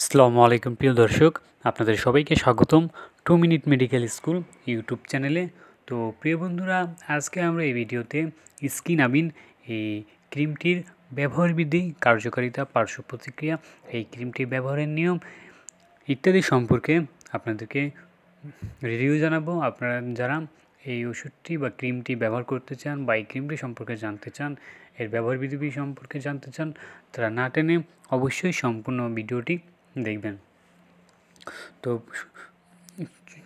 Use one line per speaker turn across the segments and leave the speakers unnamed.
আসসালামু আলাইকুম প্রিয় দর্শক, আপনাদের সবাইকে স্বাগতম two minute medical school YouTube চ্যানেলে। তো প্রিয় বন্ধুরা, আজকে আমরা এই ভিডিওতে স্কিন আবিন এই ক্রিমটির ব্যবহার বিধি কার্যকারিতা, পার্শ্ব প্রতিক্রিয়া, এই ক্রিমটি ব্যবহারের নিয়ম ইত্যাদি সম্পর্কে আপনাদেরকে রিভিউ জানাব। আপনারা যারা এই ওষুধটি বা ক্রিমটি ব্যবহার করতে চান বা এই ক্রিমটি সম্পর্কে জানতে চান, এর ব্যবহার বিধি সম্পর্কে জানতে চান, তারা না টেনে অবশ্যই সম্পূর্ণ ভিডিওটি দেখবেন। তো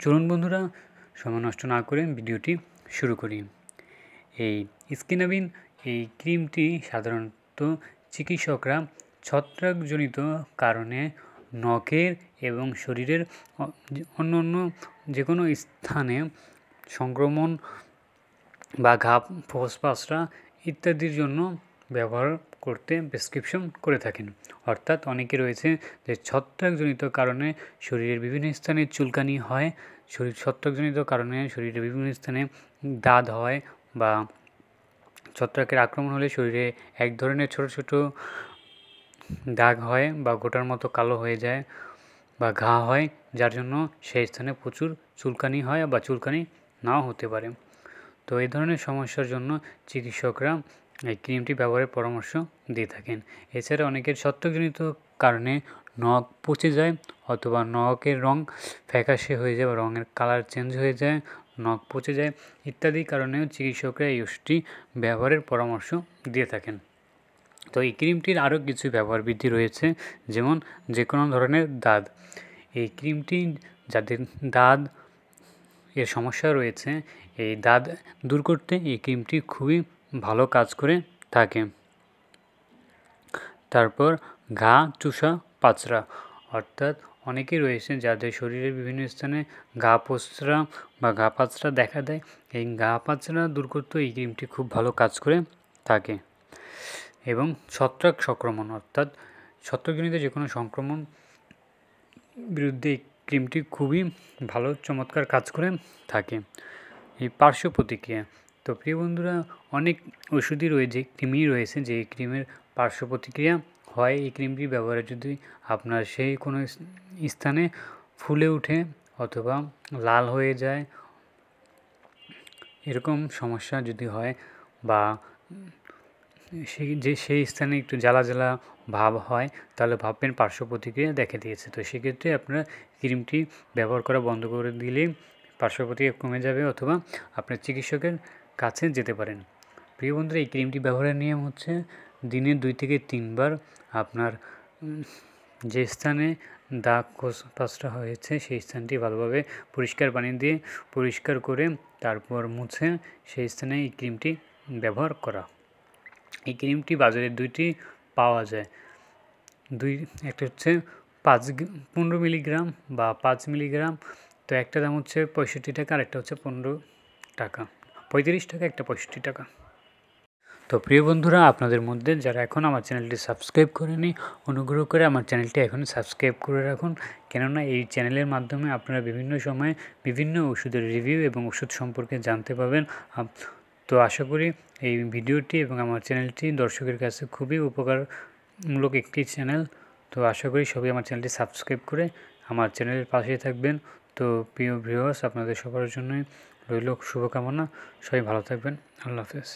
চলুন বন্ধুরা, সময় নষ্ট না করে ভিডিওটি শুরু করি। এই স্কিনাবিন, এই ক্রিমটি সাধারণত চিকিৎসকরা ছত্রাকজনিত কারণে নখের এবং শরীরের অন্য অন্য যে কোনো স্থানে সংক্রমণ বা ঘা ফোসপাসরা ইত্যাদির জন্য ব্যবহার করতে প্রেসক্রিপশন করে থাকেন। অর্থাৎ অনেকে রয়েছে যে ছত্রাকজনিত কারণে শরীরের বিভিন্ন স্থানে চুলকানি হয়, শরীর ছত্রাকজনিত কারণে শরীরের বিভিন্ন স্থানে দাঁত হয় বা ছত্রাকের আক্রমণ হলে শরীরে এক ধরনের ছোট ছোট দাগ হয় বা গোটার মতো কালো হয়ে যায় বা ঘা হয়, যার জন্য সেই স্থানে প্রচুর চুলকানি হয় বা চুলকানি নাও হতে পারে। তো এই ধরনের সমস্যার জন্য চিকিৎসকরা এই ক্রিমটি ব্যবহারের পরামর্শ দিয়ে থাকেন। এছাড়া অনেকের ছত্রজনিত কারণে নখ পচে যায় অথবা নখের রং ফ্যাকাশে হয়ে যায় বা রঙের কালার চেঞ্জ হয়ে যায়, নখ পচে যায় ইত্যাদি কারণেও চিকিৎসকরা এই ওষুধটি ব্যবহারের পরামর্শ দিয়ে থাকেন। তো এই ক্রিমটির আরও কিছু ব্যবহার বৃদ্ধি রয়েছে, যেমন যে কোনো ধরনের দাঁত। এই ক্রিমটি যাদের দাঁত এর সমস্যা রয়েছে, এই দাঁত দূর করতে এই ক্রিমটি খুবই ভালো কাজ করে থাকে। তারপর ঘা, চুষা পাচরা অর্থাৎ অনেকেই রয়েছে যাদের শরীরের বিভিন্ন স্থানে গা পচরা বা গা পাচরা দেখা দেয়। এই গা পাচরা দূর করতে এই ক্রিমটি খুব ভালো কাজ করে থাকে। এবং ছত্রাক সংক্রমণ অর্থাৎ ছত্রাকজনিত যে কোনো সংক্রমণ বিরুদ্ধে এই ক্রিমটি খুবই ভালো, চমৎকার কাজ করে থাকে। এই পার্শ্ব প্রতিক্রিয়া তো প্রিয় বন্ধুরা, অনেক ওষুধই রয়েছে, ক্রিমই রয়েছে যে ক্রিমের পার্শ্ব প্রতিক্রিয়া হয়, এই ক্রিমটি ব্যবহারে যদি আপনার সেই কোনো স্থানে ফুলে উঠে অথবা লাল হয়ে যায়, এরকম সমস্যা যদি হয় বা সেই যে সেই স্থানে একটু জ্বালা জ্বালা ভাব হয়, তাহলে ভাববেন পার্শ্ব প্রতিক্রিয়া দেখা দিয়েছে। তো সেক্ষেত্রে আপনারা ক্রিমটি ব্যবহার করা বন্ধ করে দিলেই পার্শ্ব প্রতিক্রিয়া কমে যাবে অথবা আপনার চিকিৎসকের কাছে যেতে পারেন। প্রিয় বন্ধুরা, এই ক্রিমটি ব্যবহারের নিয়ম হচ্ছে দিনে দুই থেকে তিনবার আপনার যে স্থানে দাগ পাঁচটা হয়েছে সেই স্থানটি ভালোভাবে পরিষ্কার পানি দিয়ে পরিষ্কার করে তারপর মুছে সেই স্থানে এই ক্রিমটি ব্যবহার করা। এই ক্রিমটি বাজারে দুইটি পাওয়া যায়। দুই, একটা হচ্ছে পাঁচ পনেরো মিলিগ্রাম বা পাঁচ মিলিগ্রাম। তো একটা দাম হচ্ছে পঁয়ষট্টি টাকা আর একটা হচ্ছে পনেরো টাকা। পঁয়ত্রিশ টাকা, একটা পঁয়ষট্টি টাকা। তো প্রিয় বন্ধুরা, আপনাদের মধ্যে যারা এখন আমার চ্যানেলটি সাবস্ক্রাইব করেনি, অনুগ্রহ করে আমার চ্যানেলটি এখন সাবস্ক্রাইব করে রাখুন। কেননা এই চ্যানেলের মাধ্যমে আপনারা বিভিন্ন সময়ে বিভিন্ন ওষুধের রিভিউ এবং ওষুধ সম্পর্কে জানতে পাবেন। তো আশা করি এই ভিডিওটি এবং আমার চ্যানেলটি দর্শকের কাছে খুবই উপকারমূলক একটি চ্যানেল। তো আশা করি সবাই আমার চ্যানেলটি সাবস্ক্রাইব করে আমার চ্যানেলের পাশেই থাকবেন। তো প্রিয় ভিউয়ার্স আপনাদের সবার জন্যই রইল শুভকামনা। সবাই ভালো থাকবেন। আল্লাহ হাফেজ।